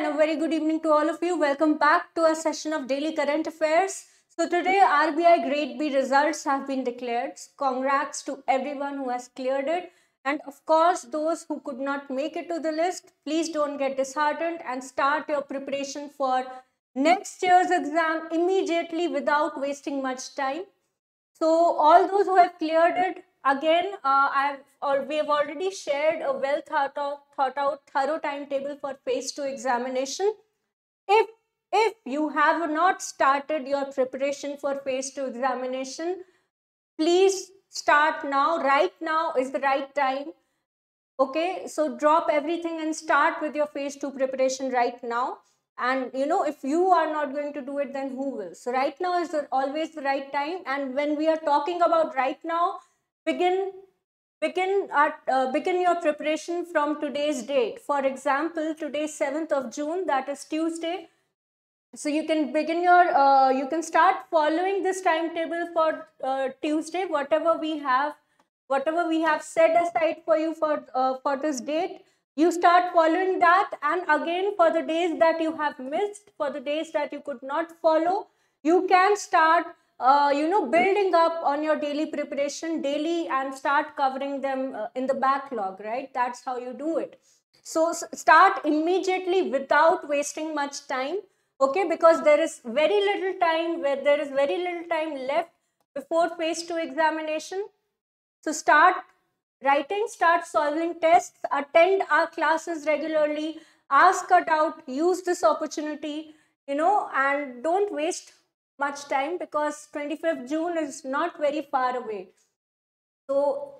and a very good evening to all of you. Welcome back to a session of Daily Current Affairs. So today RBI Grade B results have been declared. Congrats to everyone who has cleared it. And of course, those who could not make it to the list, please don't get disheartened and start your preparation for next year's exam immediately without wasting much time. So all those who have cleared it, again, uh, I've or we have already shared a well thought out, thought out thorough timetable for phase two examination. If if you have not started your preparation for phase two examination, please start now. Right now is the right time. Okay, so drop everything and start with your phase two preparation right now and you know if you are not going to do it then who will so right now is always the right time and when we are talking about right now begin begin at uh, begin your preparation from today's date. For example today 7th of june that is tuesday. So you can begin your uh, you can start following this timetable for uh, tuesday. Whatever we have whatever we have set aside for you for uh, for this date you start following that. And again for the days that you have missed for the days that you could not follow you can start uh, you know building up on your daily preparation daily and start covering them uh, in the backlog right? That's how you do it. So start immediately without wasting much time okay? Because there is very little time where there is very little time left before phase 2 examination. So start writing, start solving tests, attend our classes regularly, ask a doubt, use this opportunity, you know, and don't waste much time because 25th June is not very far away. So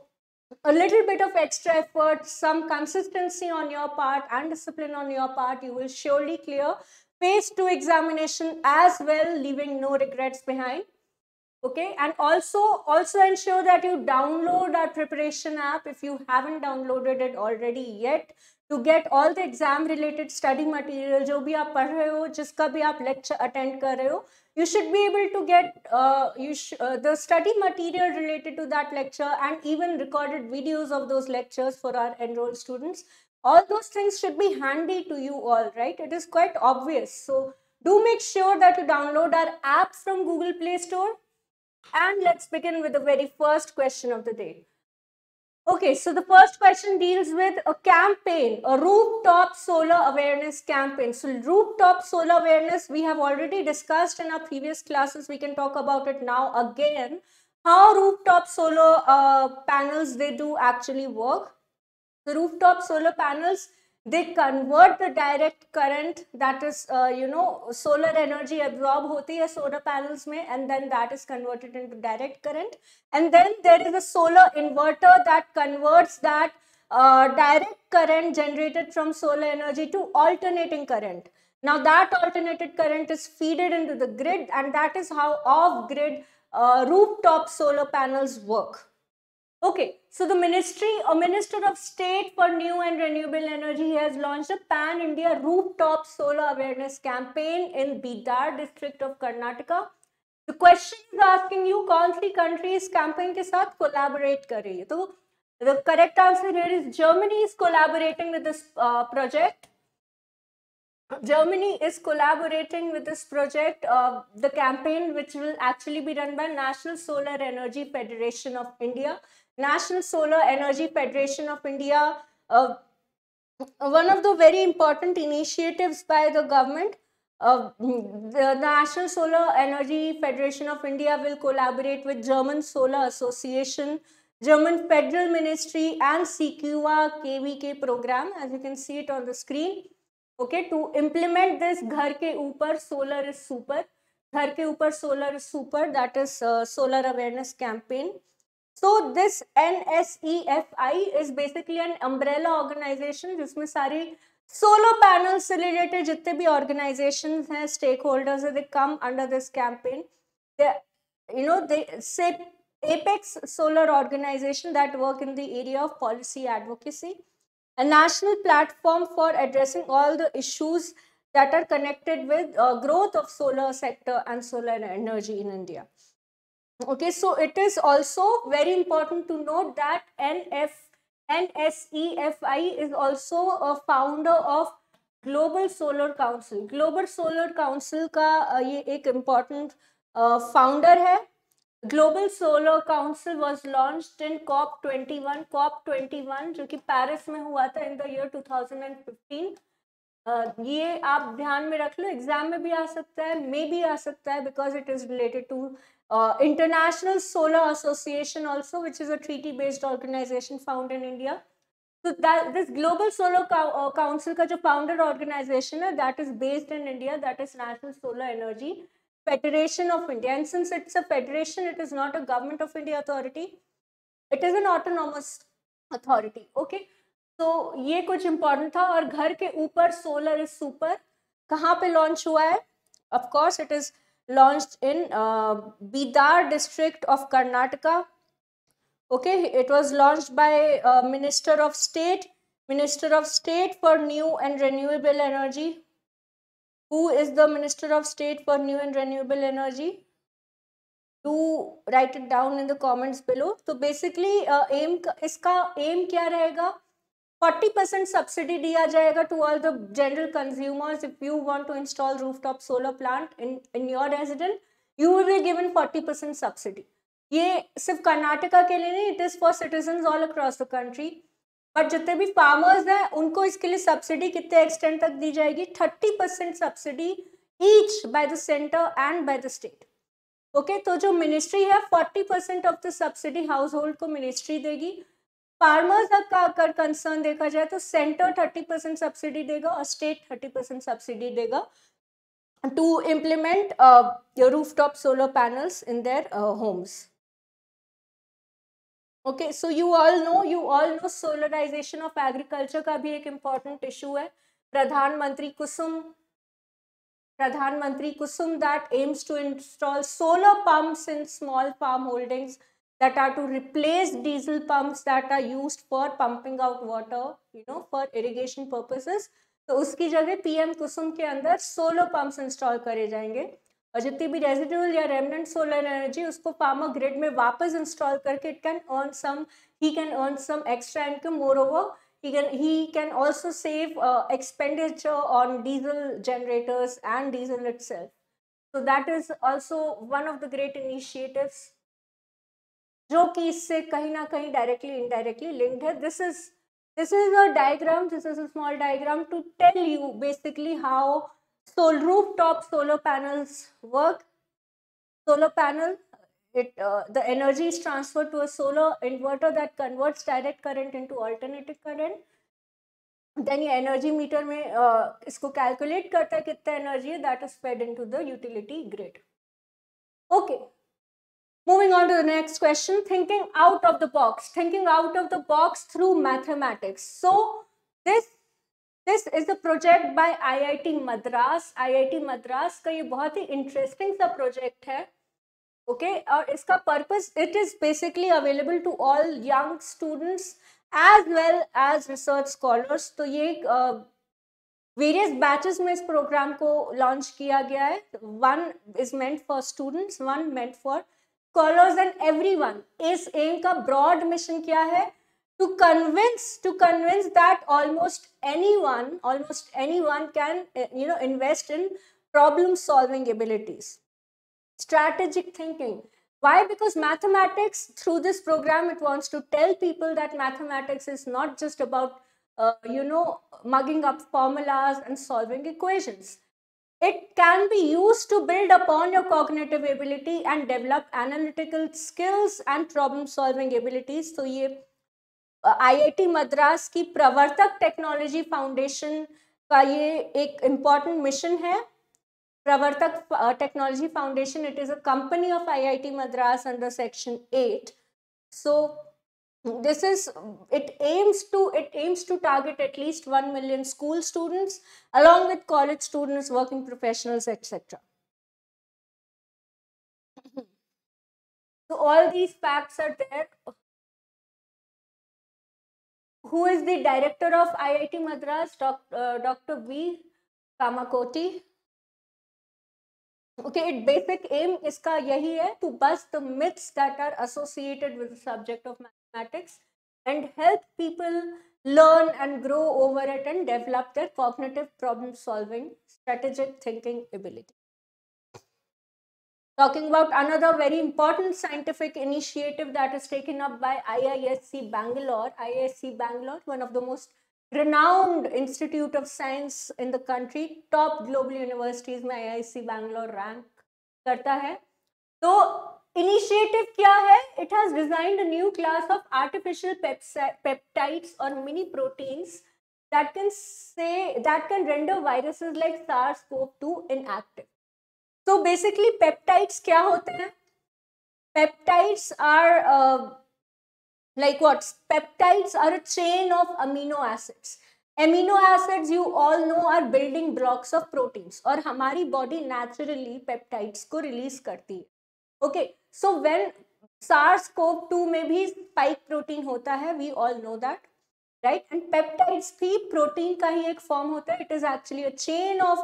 a little bit of extra effort, some consistency on your part and discipline on your part, you will surely clear phase two examination as well, leaving no regrets behind. Okay? And also also ensure that you download our preparation app if you haven't downloaded it already yet to get all the exam related study material jo bhi aap पढ़ रहे हो जिसका भी आप lecture attend कर रहे हो you should be able to get uh, you uh, the study material related to that lecture and even recorded videos of those lectures for our enrolled students all those things should be handy to you all right it is quite obvious so do make sure that you download our app from google play store and let's begin with the very first question of the day. Okay, so the first question deals with a campaign, a rooftop solar awareness campaign. So rooftop solar awareness, we have already discussed in our previous classes. We can talk about it now again. How rooftop solar uh, panels, they do actually work. The rooftop solar panels, they convert the direct current that is uh, you know solar energy absorb hoti hai solar panels mein and then that is converted into direct current. And then there is a solar inverter that converts that uh, direct current generated from solar energy to alternating current. Now that alternated current is feeded into the grid and that is how off grid uh, rooftop solar panels work Okay, so the ministry, a minister of state for new and renewable energy has launched a pan-India rooftop solar awareness campaign in Bidar district of Karnataka. The question is asking you, कौन सी country इस campaign के साथ collaborate कर रही है? तो the correct answer here is Germany is collaborating with this uh, project. Germany is collaborating with this project, uh, the campaign which will actually be run by National Solar Energy Federation of India National Solar Energy Federation of India, uh, one of the very important initiatives by the government. Uh, the National Solar Energy Federation of India will collaborate with German Solar Association, German Federal Ministry and CQA KVK program as you can see it on the screen. Okay, to implement this Ghar ke upar solar is super. Ghar ke upar solar is super that is uh, solar awareness campaign. So this NSEFI is basically an umbrella organization जिसमें सारी solar panels से related जितने भी organizations हैं stakeholders हैं they come under this campaign. They, you know, they say Apex Solar Organization that work in the area of policy advocacy, a national platform for addressing all the issues that are connected with uh, growth of solar sector and solar energy in India. Okay, so it is also very important to note that NF, NSEFI is also a founder of Global Solar Council Global Solar Council का ये एक important founder है। Global Solar Council was launched in COP 21 COP 21 जो कि Paris में हुआ था in the year 2015 uh, ये आप ध्यान में रख लो एग्ज़ाम में भी आ सकता है मे भी आ सकता है because it is related to International Solar Association also which is a treaty based organisation found in India So that this Global Solar uh, Council का जो founder organization है that is based in India that is National Solar Energy Federation of India and since it's a federation it is not a government of India authority it is an autonomous authority okay so ये कुछ important था और घर के ऊपर solar is super कहाँ पे launch हुआ है of course it is launched in uh, Bidar district of Karnataka. Okay it was launched by uh, minister of state minister of state for new and renewable energy. Who is the minister of state for new and renewable energy? Do write it down in the comments below. So basically uh, aim iska aim kya rahega 40% subsidy diya jayega to all the general consumers. If you want to install rooftop solar plant in in your residence, you will be given 40% subsidy. ये सिर्फ़ कर्नाटका के लिए नहीं it is for citizen all across the country but जितने भी farmers हैं, उनको इसके लिए सब्सिडी कितने एक्सटेंड तक दी जाएगी? Thirty percent subsidy each by the centre and by the state okay तो जो मिनिस्ट्री है forty percent of the subsidy household को मिनिस्ट्री देगी। फार्मर्स का अगर कंसर्न देखा जाए तो सेंटर 30 परसेंट सब्सिडी देगा और स्टेट 30 परसेंट सब्सिडी देगा। To implement rooftop solar panel in their homes okay so you all know you all know solarisation of agriculture का भी एक इंपॉर्टेंट इशू है। प्रधानमंत्री कुसुम प्रधानमंत्री Kusum that aims to install solar pump in small farm holdings that are to replace diesel pumps that are used for pumping out water you know for irrigation purposes तो उसकी जगह PM कुसुम के अंदर solar pumps install करे जाएंगे और जितनी भी रेजिडुअल या रेमनेंट सोलर एनर्जी उसको फार्मर ग्रिड में वापस इंस्टॉल करके it can earn some he can earn some extra income more over he can he can also save uh, expenditure on diesel generators and diesel itself so that is also one of the great initiatives जो कि इससे कहीं ना कहीं directly indirectly linked है this is this is a diagram this is a small diagram to tell you basically how So rooftop solar panels work. Solar panel, it uh, the energy is transferred to a solar inverter that converts direct current into alternating current. Then ये energy meter में uh, इसको calculate करता है कितना energy है that is fed into the utility grid. Okay. Moving on to the next question, thinking out of the box, thinking out of the box through mathematics. So this this is a project by IIT Madras IIT Madras का ये बहुत ही interesting सा project है okay okay? और इसका purpose it is basically available to all young students as well as research scholars तो ये various batches में इस प्रोग्राम को लॉन्च किया गया है one is meant for students one meant for scholars and everyone. Is aim ka broad mission kya hai? To convince to convince that almost anyone almost anyone can eh, you know invest in problem solving abilities. Strategic thinking. Why? Because mathematics through this program it wants to tell people that mathematics is not just about uh, you know mugging up formulas and solving equations. it can be used to build upon your cognitive ability and develop analytical skills and problem solving abilities so ye IIT Madras की प्रवर्तक technology foundation का ये एक important mission है प्रवर्तक technology foundation it is a company of IIT Madras under section eight so this is it aims to it aims to target at least 1 million school students along with college students working professionals etc so all these facts are there who is the director of IIT Madras, doc, uh, Dr. V. Kamakoti. Okay, its basic aim iska yahi hai to bust the myths that are associated with the subject of mathematics and help people learn and grow over it and develop their cognitive problem solving strategic thinking ability talking about another very important scientific initiative that is taken up by IISc Bangalore. IISc Bangalore, one of the most renowned institute of science in the country, top global universities में IISc Bangalore rank करता है तो initiative क्या है? It has designed new class of artificial peptides और mini proteins that can say that can render viruses like SARS CoV two inactive so basically peptides क्या होते हैं? Peptides are like what peptides are a chain of amino acids amino acids you all know are building blocks of proteins और हमारी body naturally peptides को release करती है। Okay so when SARS CoV two में भी spike protein होता है we all know that right and peptide three protein का ही एक फॉर्म होता है. It is actually a chain of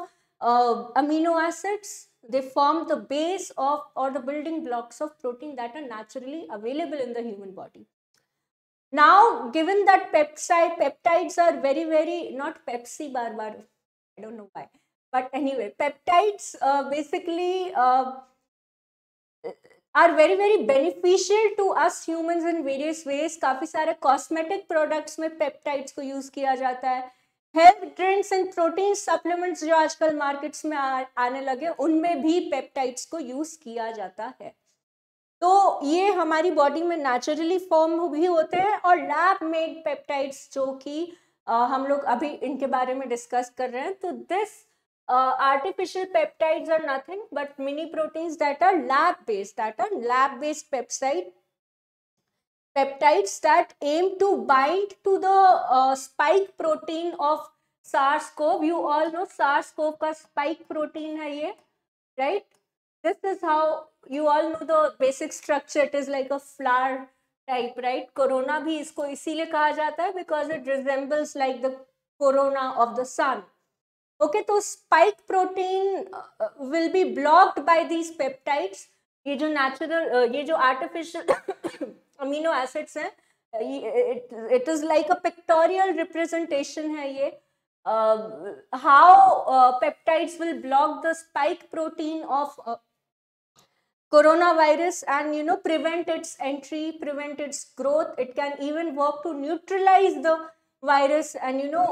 amino acids they form the base of और the building blocks of protein that are naturally available in the human body now given that pepsi, peptides are very very not Pepsi bar bar I don't know why but anyway, peptides basically are very very beneficial to us humans in various ways काफ़ी सारे cosmetic products में peptides को use किया जाता है। Health drinks and protein supplements जो आजकल markets में आ, आने लगे उनमें भी पेप्टाइड्स को यूज़ किया जाता है। तो ये हमारी बॉडी में नेचुरली फॉर्म भी होते हैं और लैब मेड पेप्टाइड्स जो कि हम लोग अभी इनके बारे में डिस्कस कर रहे हैं। तो this artificial peptides are nothing but mini proteins that are lab based that are lab based peptide peptides that aim to bind to the uh, spike protein of SARS-CoV. You all know SARS-CoV का spike protein है ये, right? This is how you all know the basic structure. It is like a flower type, right? Corona भी इसको इसीलिए कहा जाता है because it resembles like the corona of the sun. Okay तो spike protein will be blocked by these peptides ये जो natural ये जो आर्टिफिशियल अमीनो एसिड्स हैं it is like a pictorial representation है ये. How peptides will block the spike protein of corona virus and you know prevent its entry prevent its growth it can even work to neutralise the virus and you know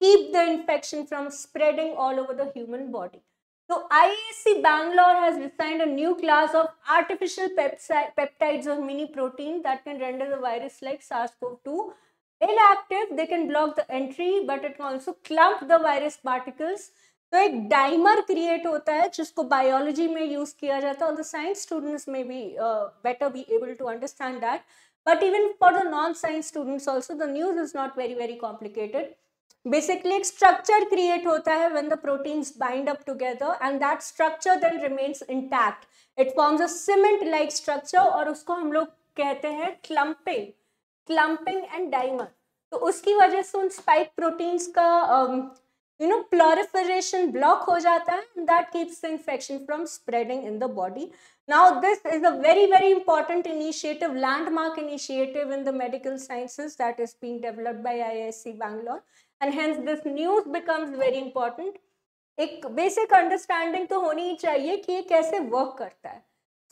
keep the infection from spreading all over the human body so IISc Bangalore has designed a new class of artificial peptides or mini protein that can render the virus like SARS-CoV-2 inactive. They can block the entry, but it can also clump the virus particles तो एक dimer create होता है जिसको biology में use किया जाता है और द साइंस स्टूडेंट्स में भी better be able to understand that but even for the non science students also the news is not very very complicated basically एक structure create होता है when the proteins bind up together and that structure then remains intact. It forms a cement-like structure और उसको हम लोग कहते हैं clumping, clumping and dimer. तो उसकी वजह से उन spike proteins का यू नो प्लोरिफरेशन ब्लॉक हो जाता है and that keeps the infection from spreading in the body now this is a very very important initiative landmark initiative in the medical sciences that is being developed by IISc Bangalore and hence this news becomes very important एक basic understanding तो होनी ही चाहिए कि ये कैसे work करता है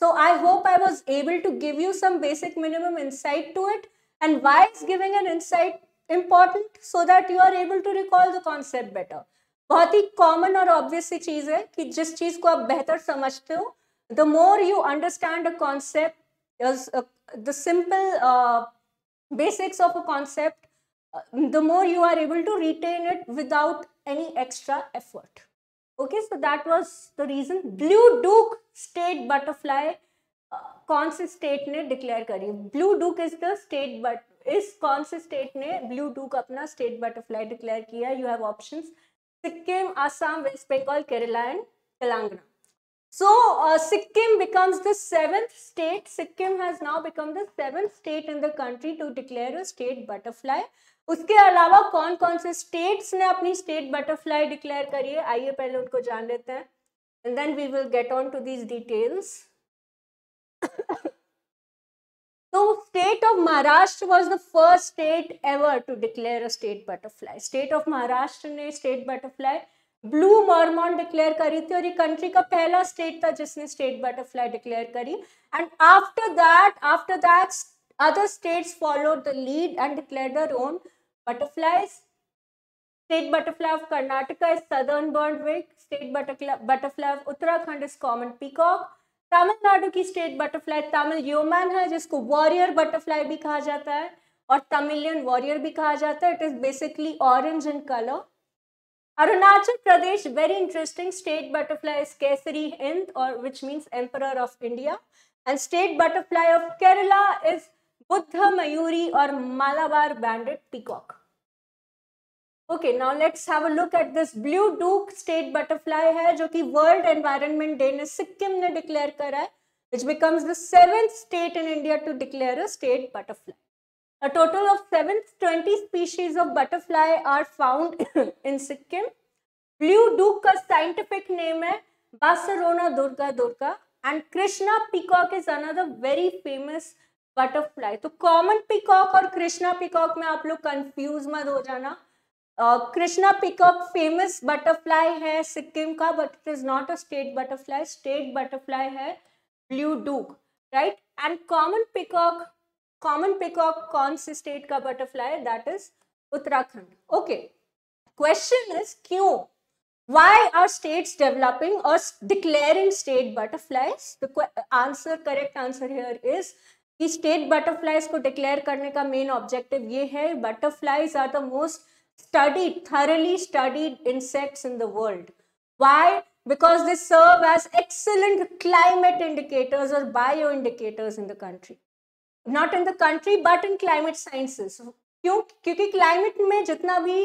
so i hope i was able to give you some basic minimum insight to it and why is giving an insight important so that you are able to recall the concept better बहुत ही common और obvious सी चीज है कि जिस चीज को आप बेहतर समझते हो the more you understand a concept the simple basics of a concept, uh, the more you are able to retain it without any extra effort. Okay, so that was the reason. Blue Duke state butterfly uh, कौन से state ने declare करी blue डूक is the state but इस कौन से state ने blue डूक अपना state butterfly declare किया you have option Sikkim Assam waste Bengal Kerala and Telangana So uh, Sikkim becomes the seventh state. Sikkim has now become the seventh state in the country to declare a state butterfly. उसके अलावा कौन कौन से states ने अपनी state butterfly declare करी है? आइए पहले उनको जान लेते हैं। And then we will get on to these details तो state of Maharashtra was the first state ever to declare a state butterfly state of Maharashtra ने state butterfly blue mormon declare करी थी और ये कंट्री का पहला state था जिसने स्टेट बटरफ्लाई डिक्लेयर करी। And after that after that other states followed the lead and declare own butterflies. State butterfly of Karnataka is southern birdwig. State butterfly of Uttarakhand is common peacock. Tamil Nadu की state butterfly Tamil human है जिसको warrior butterfly भी कहा जाता है और Tamilian warrior भी कहा जाता है it is basically orange in colour Arunachal Pradesh very interesting state butterfly is Kesari Hind और which means emperor of India and state butterfly of Kerala is Buddha Mayuri और Malabar banded peacock okay now let's have a look at this blue duke state butterfly है, जो कि world environment day ने सिक्किम ने declare करा है which becomes the seventh state in India to declare a state butterfly a total of seven twenty species of butterfly are found in Sikkim. Blue duke का scientific name है Bassarona Durga Durga and Krishna peacock is another very famous butterfly तो common peacock और Krishna peacock में आप लोग confuse मत हो जाना। कृष्णा पिकअप फ़ेमस बटरफ्लाई है, सिक्किम का but it is not a state butterfly state butterfly है blue duke right and common peacock common peacock कौन सी स्टेट का butterfly that is Uttarakhand. Okay question is क्यों? Why are states developing or declaring state butterflies? The answer, correct answer here is state butterflies को declare करने का main objective ये है butterflies are the most studied, thoroughly studied insects in the world. Why? Because they serve as excellent climate indicators or bioindicators in the country. Not in the country, but in climate sciences. क्यों क्योंकि climate में जितना भी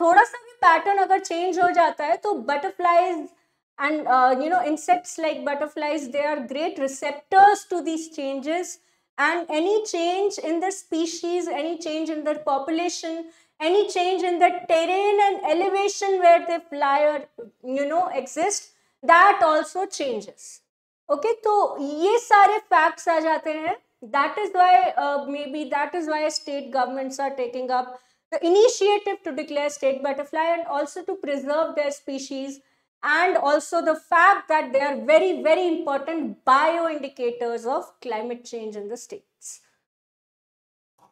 थोड़ा सा भी pattern अगर change हो जाता है तो butterflies and uh, you know insects like butterflies they are great receptors to these changes and any change in the species any change in their population any change in the terrain and elevation where they fly or you know exist that also changes. Okay so ye sare facts hain that is why uh, maybe that is why state governments are taking up the initiative to declare state butterfly and also to preserve their species and also the fact that they are very very important bioindicators of climate change in the states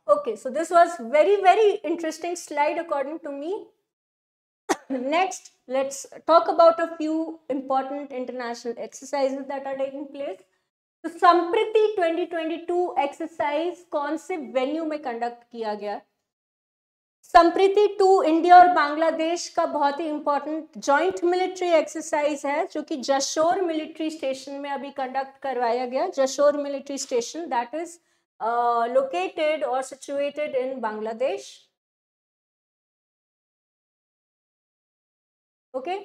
Okay, so this was very, very interesting slide according to me. Next, let's talk about a few important international exercises that are taking place. तो संप्रति 2022 exercise कौन से venue में conduct किया गया Sampriti to India और बांग्लादेश का बहुत ही इंपॉर्टेंट जॉइंट मिलिट्री एक्सरसाइज है जो कि जशोर मिलिट्री स्टेशन में अभी कंडक्ट करवाया गया Jashore military station that is uh, located or situated in Bangladesh. Okay okay?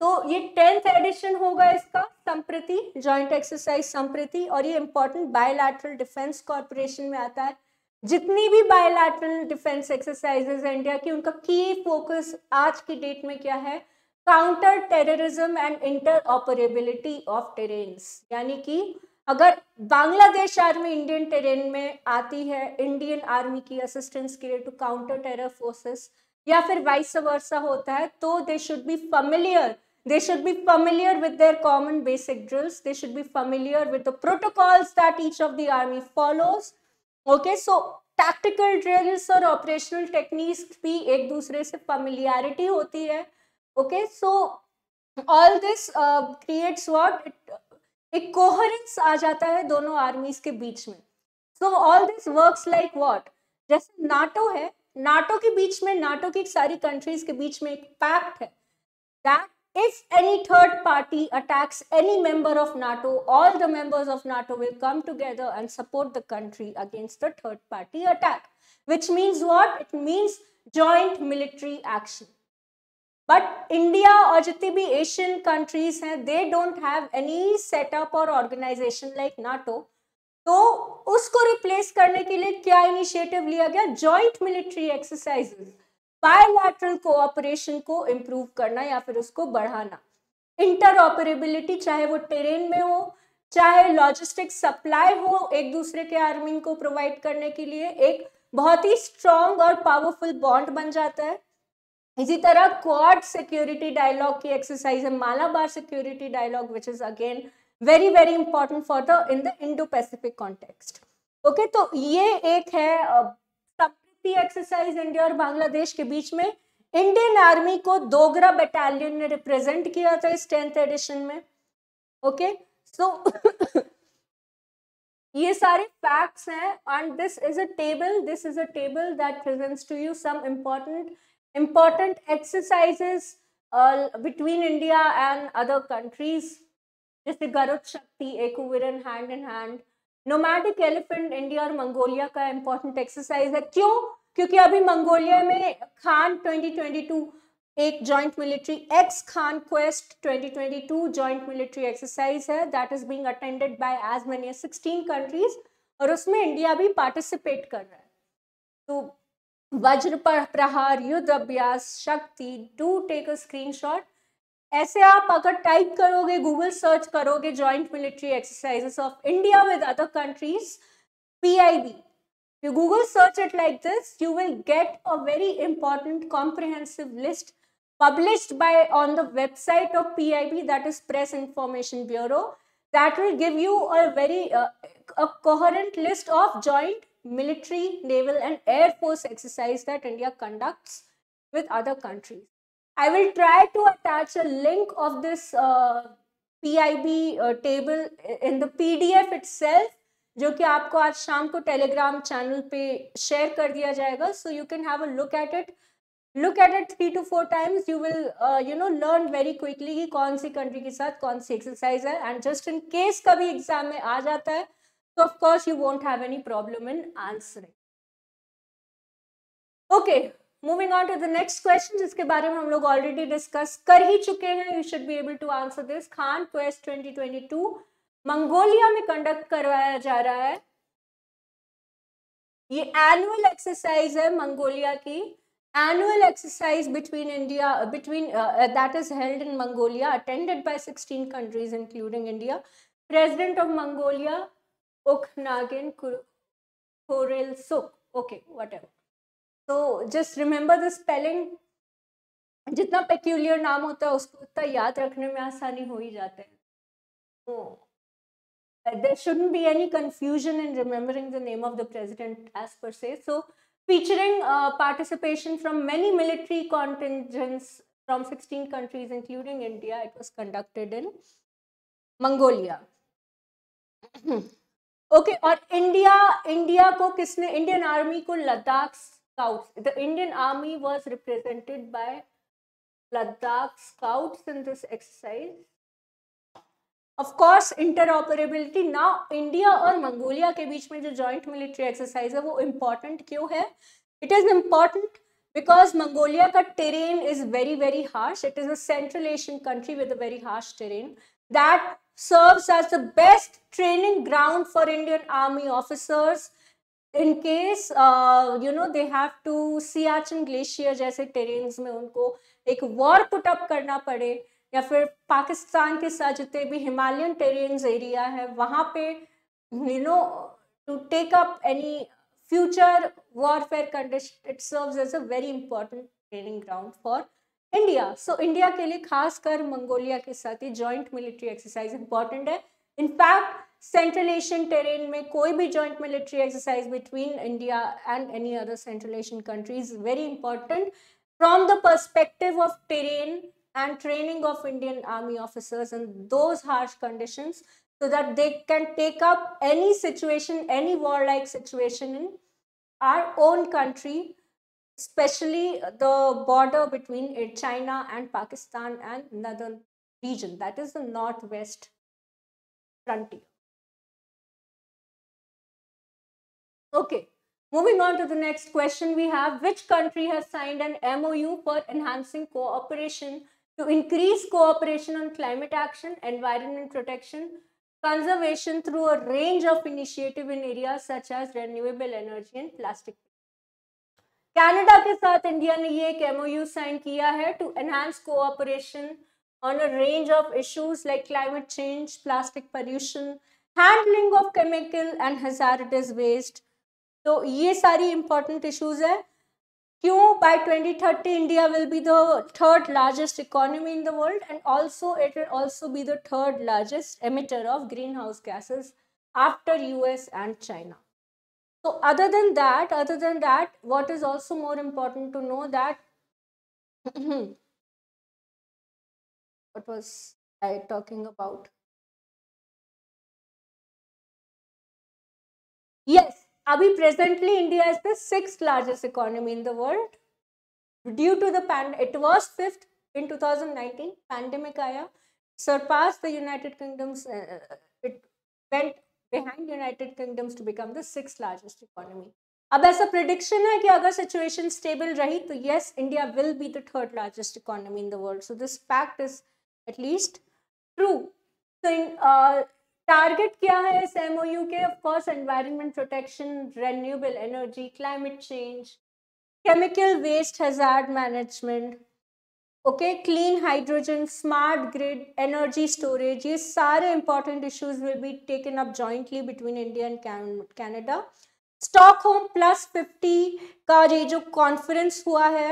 तो ये टेंथ एडिशन होगा इसका संप्रति जॉइंट एक्सरसाइज संप्रति और ये इंपॉर्टेंट बायोलैटरल डिफेंस कॉरपोरेशन में आता है जितनी भी बायोलैटरल डिफेंस एक्सरसाइजेज है इंडिया की उनका की फोकस आज की डेट में क्या है counter terrorism and interoperability of terrains यानी कि अगर बांग्लादेश आर्मी इंडियन टेरेन में आती है, इंडियन आर्मी की असिस्टेंस के लिए टू काउंटर टेरर फोर्सेस या फिर वाइस वर्सा होता है तो they should be familiar they should be familiar with their common basic drills they should be familiar with the protocols that each of the army follows okay so tactical drills और operational techniques भी एक दूसरे से familiarity होती है। Okay so all this creates what एक coherence आ जाता है दोनों आर्मीज के बीच में। So all this works like what जैसे नाटो है नाटो के बीच में नाटो की सारी कंट्रीज़ के बीच में एक पैक्ट है। That if any third party attacks any member of NATO all the members of NATO will come together and support the country against the third party attack which means what it means joint military action but India और जितनी भी Asian countries हैं they don't have any setup और organisation like NATO तो उसको replace करने के लिए क्या इनिशिएटिव लिया गया? Joint military exercises bilateral cooperation को इम्प्रूव करना या फिर उसको बढ़ाना। इंटर ऑपरेबिलिटी चाहे वो टेरेन में हो, चाहे लॉजिस्टिक सप्लाई हो, एक दूसरे के आर्मी को प्रोवाइड करने के लिए एक बहुत ही स्ट्रॉन्ग और पावरफुल बॉन्ड बन जाता है। इसी तरह क्वाड सिक्योरिटी डायलॉग की एक्सरसाइज है Malabar security dialogue which is again very very important for the in the Indo Pacific context okay तो ये एक है एक्सरसाइज इंडिया और बांग्लादेश के बीच में। इंडियन आर्मी को दोगरा बटालियन ने रिप्रेजेंट किया था इस टेंथ एडिशन में। ओके सो ये सारे फैक्ट्स हैं and this is a table this is a table that presents to you some important important exercises uh, between India and other countries. जैसे Garuda Shakti Ekuverin hand in hand nomadic elephant India और Mongolia का important exercise है. क्यों? क्योंकि अभी Mongolia में Khan 2022 एक joint military ex Khan quest 2022 joint military exercise है. That is being attended by as many as 16 countries और उसमें इंडिया भी पार्टिसिपेट कर रहा है. तो वज्र प्रहार Yudh Abhyas Shakti do take a screenshot ऐसे आप अगर टाइप करोगे गूगल सर्च करोगे joint military exercises of India with other countries PIB you Google search it like this you will get a very important comprehensive list publish by on the website of P I B that is Press Information Bureau that will give you a very a coherent list of joint military, naval and air force exercise that India conducts with other countries. I will try to attach a link of this uh, PIB uh, table in the PDF itself जो कि आपको आज शाम को Telegram channel पे share कर दिया जाएगा so you can have a look at it look at it three to four times you will you know learn very quickly कि कौन सी कंट्री के साथ कौन सी एक्सरसाइज है एंड जस्ट इन केस कभी एग्जाम में आ जाता है So of course you won't have any problem in answering. Okay, moving on to the next question जिसके बारे में हम लोग already discuss कर ही चुके हैं you should be able to answer this Khan quest 2022 Mongolia में कंडक्ट करवाया जा रहा है ये एनुअल एक्सरसाइज है मंगोलिया की annual exercise between India, between uh, that is held in Mongolia, attended by 16 countries, including India. President of Mongolia, Okhnagin Kurilsuk. Okay, whatever. So just remember the spelling. जितना peculiar नाम होता है उसको उतना याद रखने में आसानी हो ही जाते हैं तो there should be any confusion in remembering the name of the president as per se so featuring participation from many military contingents from sixteen countries including India it was conducted in Mongolia okay okay, और India India को किसने Indian army को Ladakh scouts the Indian army was represented by Ladakh scouts in this exercise of course interoperability ना India और Mongolia के बीच में जो जॉइंट मिलिट्री एक्सरसाइज है वो इंपॉर्टेंट क्यों है? It is important because Mongolia का terrain is very very harsh it is a Central Asian country with a very harsh terrain. That serves as the best training ground for Indian Army officers in case uh, you know they have to Siachen Glacier जैसे terrains में उनको एक war put up करना पड़े या फिर पाकिस्तान के साथ जितने भी हिमालयन टेरेन्स एरिया है वहाँ पे you know to take up any future warfare condition it serves as a very important training ground for India so India के लिए खासकर मंगोलिया के साथ ही जॉइंट मिलिट्री एक्सरसाइज इंपॉर्टेंट है. In fact central Asian terrain में कोई भी joint military exercise between India and any other central Asian countries very important from the perspective of terrain and training of Indian army officers in those harsh conditions so that they can take up any situation, any warlike situation in our own country especially uh, the border between uh, China and Pakistan and northern region, that is the northwest frontier. Okay, moving on to the next question we have, which country has signed an MOU for enhancing cooperation to increase cooperation on climate action, environment protection, conservation through a range of initiative in areas such as renewable energy and plastic Canada के साथ India ने ये एक MOU sign किया है to enhance cooperation on a range of issues like climate change plastic pollution handling of chemical and hazardous waste तो ये सारी इंपॉर्टेंट इश्यूज़ है। क्यों? By 2030 India will be the third largest economy in the world and also it will also be the third largest emitter of greenhouse gases after US and China So other than that, other than that, what is also more important to know that what was I talking about? Yes, Abhi presently India is the sixth largest economy in the world. Due to the pan, it was fifth in 2019. Pandemic aya surpassed the United Kingdom's. Uh, it went behind United Kingdoms to become the sixth largest economy. अब ऐसा prediction है कि अगर situation stable रही तो yes India will be the third largest economy in the world so this fact is at least true तो target क्या है इस एमओयू के of course environment protection renewable energy climate change chemical waste hazard management okay clean hydrogen smart grid energy storage ये सारे important issues will be taken up jointly between India and Canada Stockholm plus fifty का ये जो conference हुआ है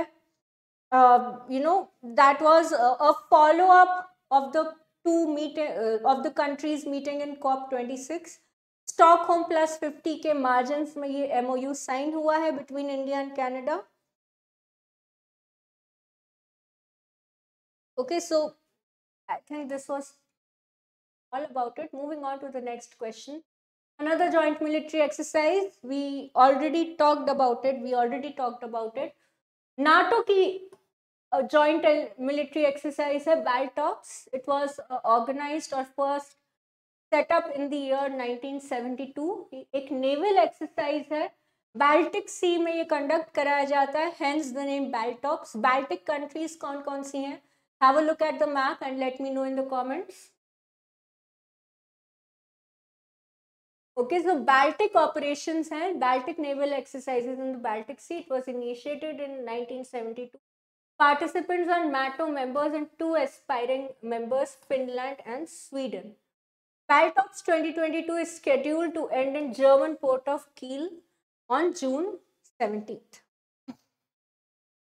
you know that was a follow up of the two meeting of the countries meeting in COP twenty six Stockholm plus fifty के margin में ये MOU sign हुआ है between India and Canada okay so i think this was all about it moving on to the next question another joint military exercise we already talked about it we already talked about it nato ki uh, joint military exercise hai baltops it was uh, organized or first set up in the year 1972 एक naval exercise है Baltic सी में ये conduct कराया जाता है hence the name बैल्टॉप्स Baltic countries कौन कौन सी हैं have a look at the map and let me know in the comments. Okay, so Baltic operations and Baltic naval exercises in the Baltic Sea. It was initiated in 1972. Participants are NATO members and two aspiring members, Finland and Sweden. Baltops 2022 is scheduled to end in German port of Kiel on June 17th.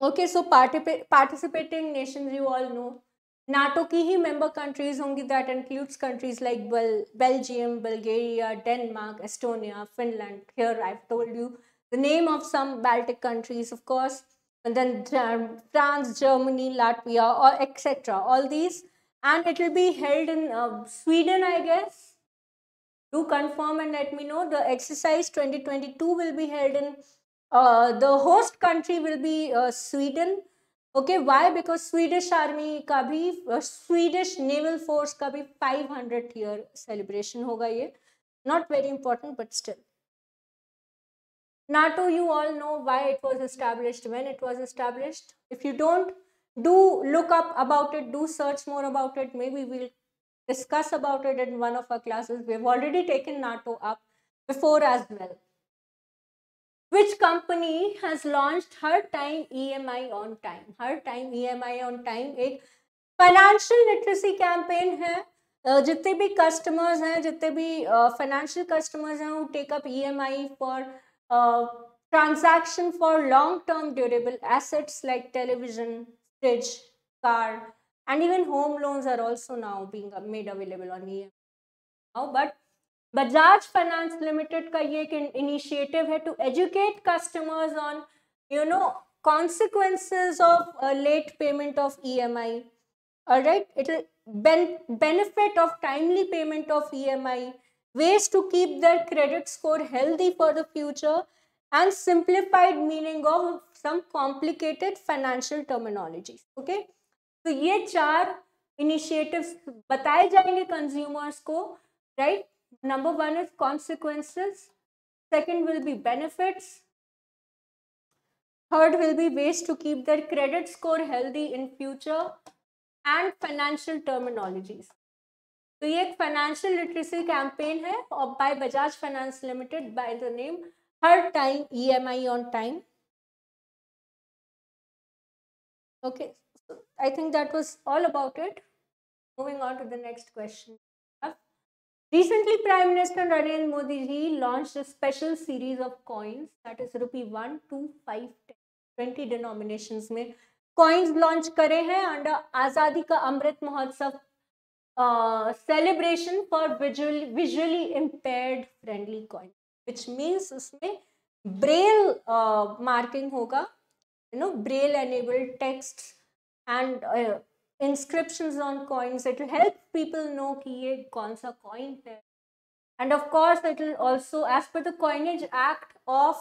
Okay so participating nations you all know NATO की ही member countries होंगी that includes countries like Belgium Bulgaria Denmark Estonia Finland here I told you the name of some Baltic countries of course and then France, Germany, Latvia, or etc. All these, and it will be held in uh, Sweden, I guess. Do confirm and let me know. The exercise 2022 will be held in uh, the host country will be uh, Sweden. Okay, why? Because Swedish Army का भी uh, Swedish Naval Force का भी 500 year celebration होगा ये. Not very important, but still. NATO, you all know why it was established, when it was established. If you don't, do look up about it, do search more about it. Maybe we'll discuss about it in one of our classes. We've already taken NATO up before as well. which company has launched her time EMI on time? Her time EMI on time एक financial literacy campaign है जितने भी customers हैं जितने भी financial customers हैं वो take up EMI for transaction for long term durable assets like television fridge car and even home loans are also now being made available on EMI now but Bajaj finance limited का ये एक initiative है to educate customers on you know consequences of late payment of E M I right it benefit of timely payment of E M I ways to keep their credit score healthy for the future and simplified meaning of some complicated financial terminology okay तो ये चार initiative बताए जाएँगे consumers को right right? Number one is consequences. Second will be benefits. Third will be ways to keep their credit score healthy in future and financial terminologies. तो ये एक financial literacy campaign है और by Bajaj finance limited by the name her time EMI on time okay i think that was all about it moving on to the next question. Recently, Prime Minister Narendra Modi ji launched a special series of coins that is rupee 1, 2, 5, 10, 20 denominations में coins launch करे हैं under आज़ादी का Amrit Mahotsav uh, celebration for visually, visually impaired friendly coin which means उसमें braille uh, marking होगा you know braille enabled text and uh, inscriptions on coins it will help people know कि ये कौन सा coin है and of course it will also as per the coinage act of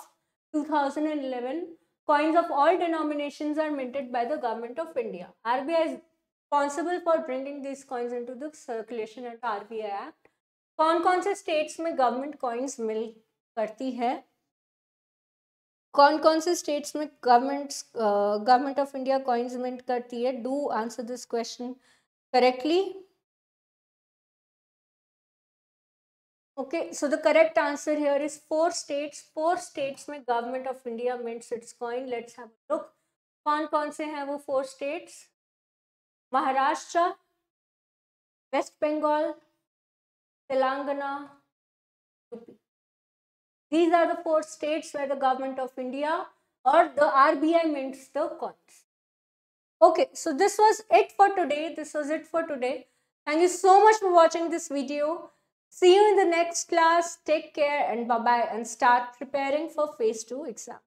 2011 coins of all denominations are minted by the government of india rbi is responsible for bringing these coins into the circulation under rbi act कौन कौन से states में government coins मिल करती है कौन कौन से states में government government of India coins mint करती है? Do answer this question correctly okay so the correct answer here is four states four states में government of India mints its coin let's have look कौन कौन से हैं वो four states Maharashtra West Bengal Telangana These are the four states where the government of India or the RBI mints the coins. Okay, so this was it for today. This was it for today. Thank you so much for watching this video. See you in the next class. Take care and bye-bye and start preparing for phase 2 exam.